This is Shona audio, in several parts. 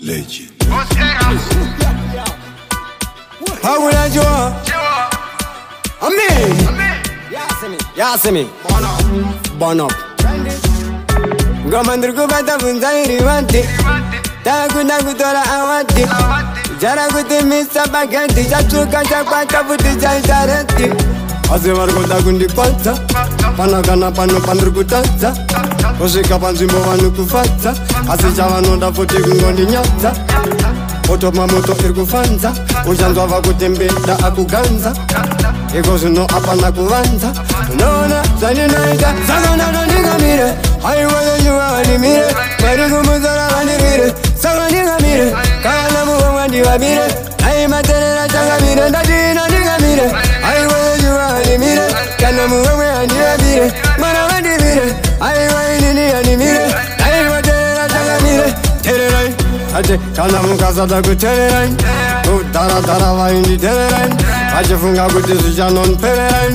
legend. Hakuna jua Amin Yasimi Burn up Gomandruku rivanti Taku taku tora awanti Jara kuti misa bagenti Chachuka chakwa chaputi chaitarenti Azimar kota kundi palta Pana kana panu pandruku tanza osvika panzvimbo vanhu kufadza asi chavanoda futi kungondinyadza otoma moto iri kufanza uchanzwa vakutembeda akuganza iko zvino apana kuvanza unoona zvandinoita sakandatondingamire haiwayonyuvavandimire mari kumuzora vandimire sakandingamire kana muvongwandivamire kati kana mukasada kuteverai kutaratara vainditeverai vachifunga kuti zvichanonipeverai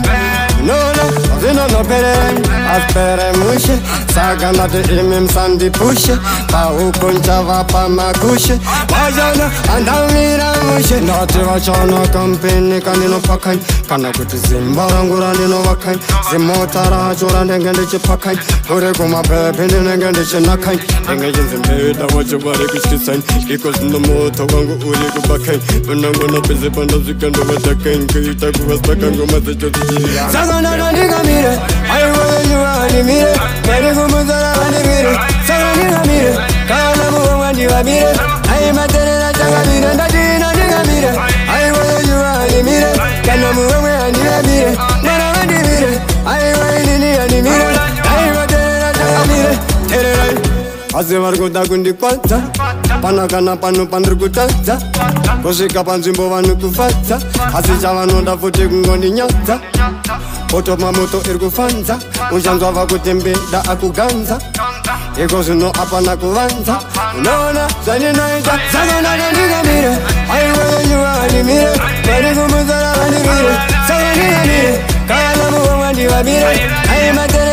nona zvinonoperei asperemushe saka ndati imi msandipushe pahukuncha vapa makushe vajana andamira mushe ndati vachana kampeni kandinopakanya kana kuti zimba rangu randinovakanya zimota racho randenge ndichipakanya uri kumapepi ndinenge ndichinakanya ndenge chinzimbeda vachivari kutyisanya because ndomota wangu uri kubakanya unangonapezi pandasvika ndovatakanya kuita kuvasakangomazichotiiaaa ndikamire aiwenyu आनी मेरे मेरे को asi vari kuda kundikwadza pana kana pano pandiri kutadza kusvika panzvimbo vanhu kufadza asi chavanoda futi kungondinyadza otomamoto iri kufanza uchanzwa vakutembeda akuganza iko zvino apana kuvanza unoona zvandinoita sakanaka ndikamire aiwaanyuwa vandimire vari kumuzara vandimire sakandikamire kayana muvongwa ndivamire aimatere